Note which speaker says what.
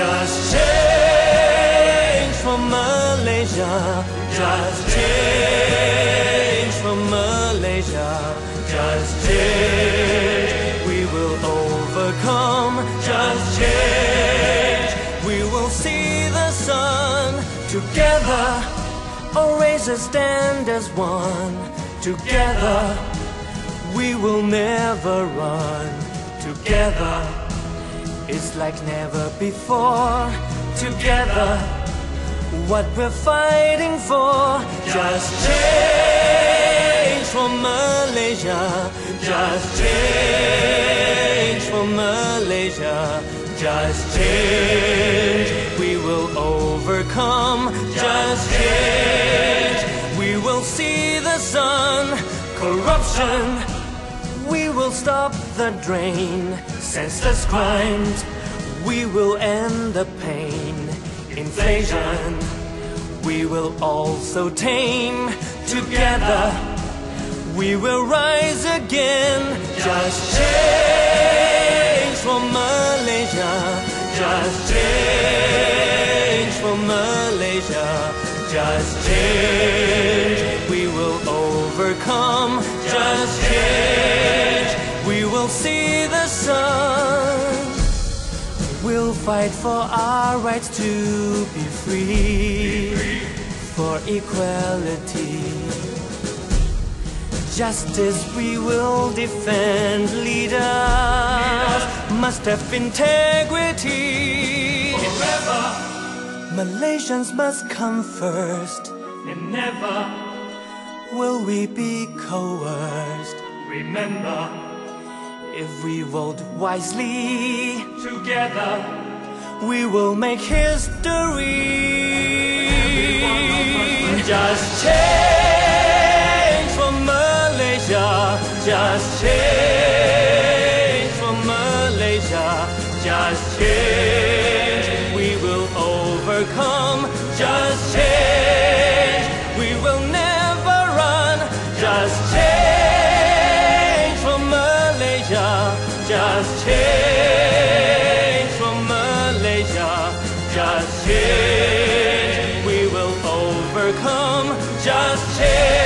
Speaker 1: Just change from Malaysia. Just change from Malaysia. Just change. We will overcome. Just change. We will see the sun together. Always a stand as one. Together, we will never run. Together. It's like never before. Together, what we're fighting for. Just change for Malaysia. Just change for Malaysia. Just change. We will overcome. Just change. We will see the sun. Corruption. We will stop the drain, senseless crimes. We will end the pain, inflation. We will also tame together. We will rise again. Just change for Malaysia. Just change for Malaysia. Just change. We will overcome. Fight for our rights to be free, for equality. Justice we will defend. Leaders must have integrity.
Speaker 2: Forever
Speaker 1: Malaysians must come first.
Speaker 2: and never
Speaker 1: Will we be coerced
Speaker 2: remember
Speaker 1: if we vote wisely?
Speaker 2: together.
Speaker 1: We will make history. Just change for Malaysia. Just change for Malaysia. Just change. We will overcome. Just change. We will never run. Just change for Malaysia. Just change Just change. We will overcome. Just change.